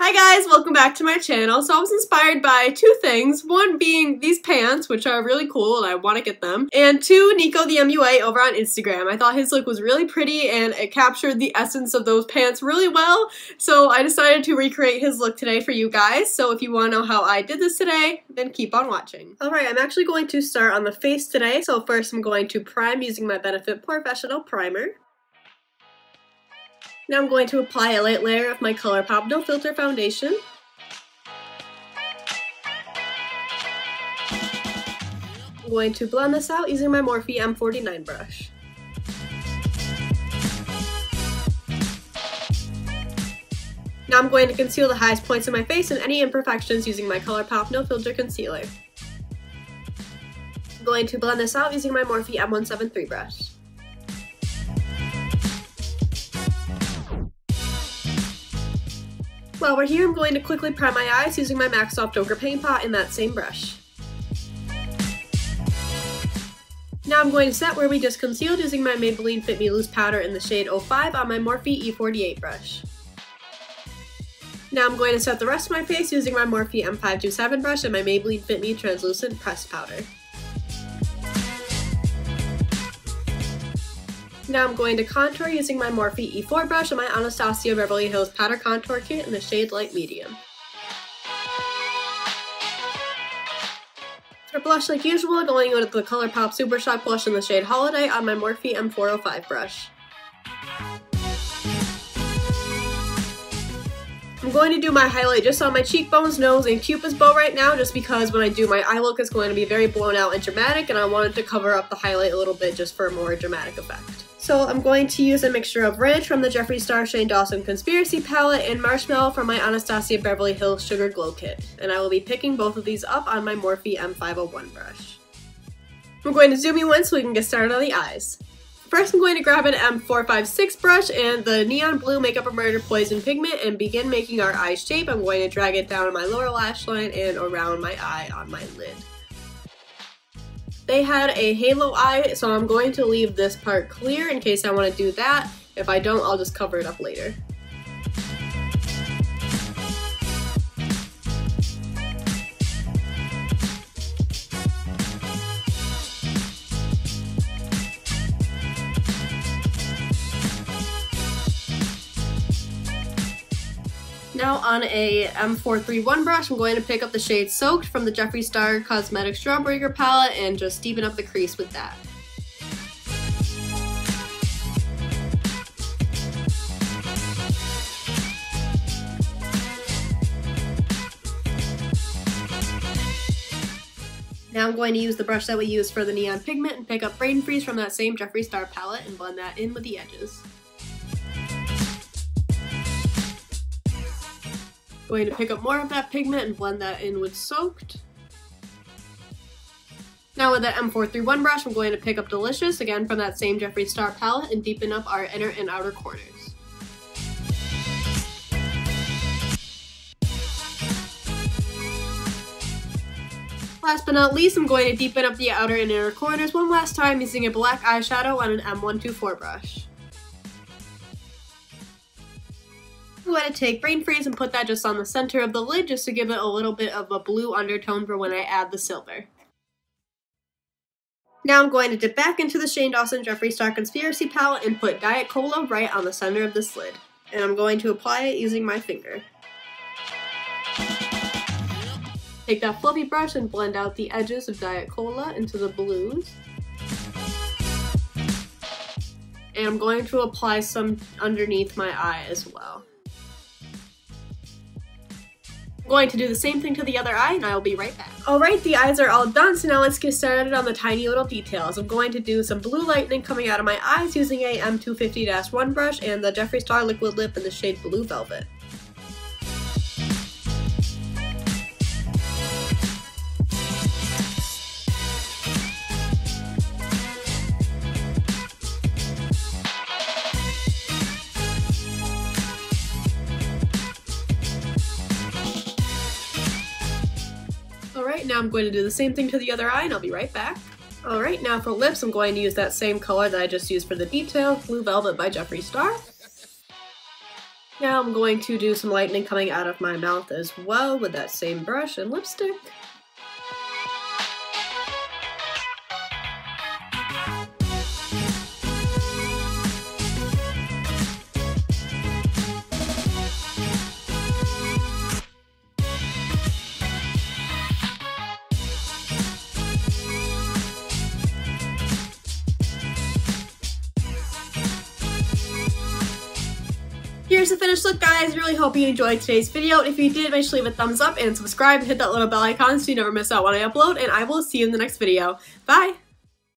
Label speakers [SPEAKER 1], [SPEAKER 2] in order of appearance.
[SPEAKER 1] Hi guys, welcome back to my channel. So I was inspired by two things. One being these pants, which are really cool and I want to get them. And two, Nico the MUA over on Instagram. I thought his look was really pretty and it captured the essence of those pants really well. So I decided to recreate his look today for you guys. So if you want to know how I did this today, then keep on watching. Alright, I'm actually going to start on the face today. So first I'm going to prime using my Benefit Professional Primer. Now I'm going to apply a light layer of my ColourPop No Filter Foundation. I'm going to blend this out using my Morphe M49 brush. Now I'm going to conceal the highest points of my face and any imperfections using my ColourPop No Filter Concealer. I'm going to blend this out using my Morphe M173 brush. While we're here, I'm going to quickly prime my eyes using my MAC Soft Ochre Paint Pot in that same brush. Now I'm going to set where we just concealed using my Maybelline Fit Me Loose Powder in the shade 05 on my Morphe E48 brush. Now I'm going to set the rest of my face using my Morphe M527 brush and my Maybelline Fit Me Translucent Pressed Powder. Now I'm going to contour using my Morphe E4 brush and my Anastasia Beverly Hills Powder Contour Kit in the shade Light Medium. For blush like usual, I'm going with the ColourPop Super Shock blush in the shade Holiday on my Morphe M405 brush. I'm going to do my highlight just on my cheekbones, nose, and cupid's bow right now just because when I do my eye look it's going to be very blown out and dramatic and I wanted to cover up the highlight a little bit just for a more dramatic effect. So I'm going to use a mixture of Ranch from the Jeffree Star Shane Dawson Conspiracy Palette and Marshmallow from my Anastasia Beverly Hills Sugar Glow Kit. And I will be picking both of these up on my Morphe M501 brush. We're going to zoom you in so we can get started on the eyes. First I'm going to grab an M456 brush and the Neon Blue Makeup Murder Poison pigment and begin making our eye shape. I'm going to drag it down my lower lash line and around my eye on my lid. They had a halo eye, so I'm going to leave this part clear in case I want to do that. If I don't, I'll just cover it up later. Now on a M431 brush, I'm going to pick up the shade Soaked from the Jeffree Star Cosmetics Jawbreaker palette and just deepen up the crease with that. Now I'm going to use the brush that we used for the neon pigment and pick up Brain Freeze from that same Jeffree Star palette and blend that in with the edges. Going to pick up more of that pigment and blend that in with Soaked. Now with the M431 brush, I'm going to pick up Delicious, again from that same Jeffree Star palette, and deepen up our inner and outer corners. Last but not least, I'm going to deepen up the outer and inner corners one last time using a black eyeshadow on an M124 brush. I'm going to take Brain Freeze and put that just on the center of the lid just to give it a little bit of a blue undertone for when I add the silver. Now I'm going to dip back into the Shane Dawson Jeffree Star Conspiracy palette and put Diet Cola right on the center of this lid. And I'm going to apply it using my finger. Take that fluffy brush and blend out the edges of Diet Cola into the blues. And I'm going to apply some underneath my eye as well going to do the same thing to the other eye and I will be right back. Alright, the eyes are all done, so now let's get started on the tiny little details. I'm going to do some blue lightning coming out of my eyes using a M250-1 brush and the Jeffree Star Liquid Lip in the shade Blue Velvet. Now I'm going to do the same thing to the other eye and I'll be right back. Alright, now for lips, I'm going to use that same color that I just used for the detail, Blue Velvet by Jeffree Star. Now I'm going to do some lightning coming out of my mouth as well with that same brush and lipstick. Here's the finished look, guys. Really hope you enjoyed today's video. If you did, make sure to leave a thumbs up and subscribe hit that little bell icon so you never miss out when I upload, and I will see you in the next video. Bye!